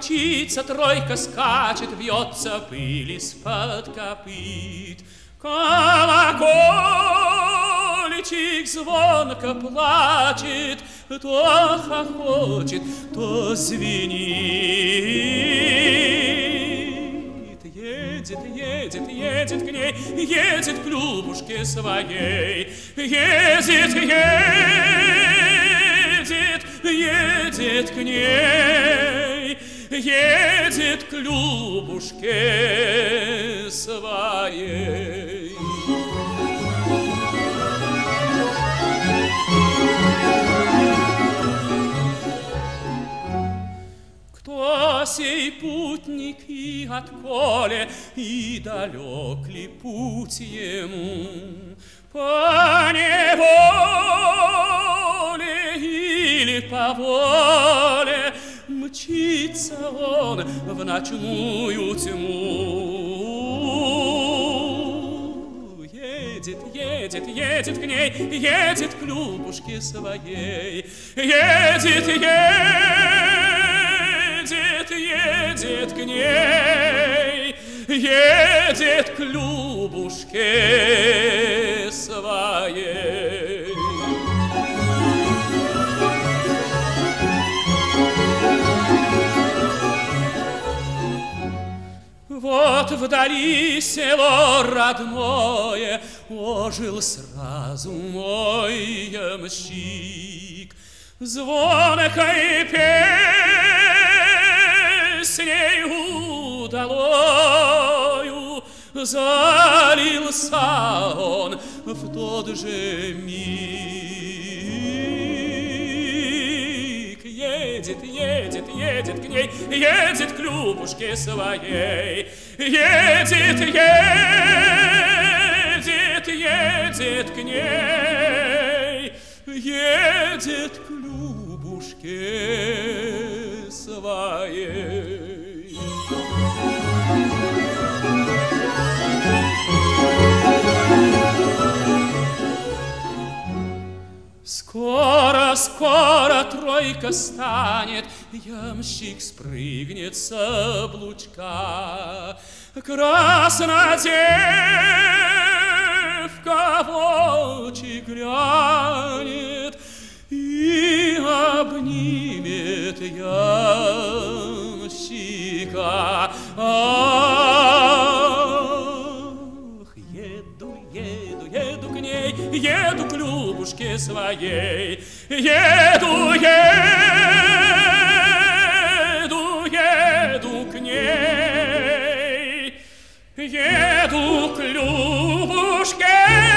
мчится, тройка скачет, вьется пыль из-под копыт. Колокольчик звонко плачет, то хохочет, то звенит. Едет, едет, едет к ней, едет к Любушке своей. Едет, едет, едет к ней, едет к Любушке своей. Кто сей путник и отколе, и далек ли путь ему? По неволе или по воле мчится он в ночную тьму. Едет, едет, едет к ней, едет к Любушке своей. Едет, едет, едет к ней, едет к Любушке Вот вдали село родное, Ожил сразу мой ямщик. Звонкой песней удалою Залился он в тот же миг. Едет, едет, едет к ней, едет к Любушке своей. Едет, едет, едет к ней, едет к Любушке своей. Тройка станет, Ямщик спрыгнет с облучка. Красная девка в очи глянет И обнимет ямщика. Любушке своей. Еду, еду, еду к ней, еду к Любушке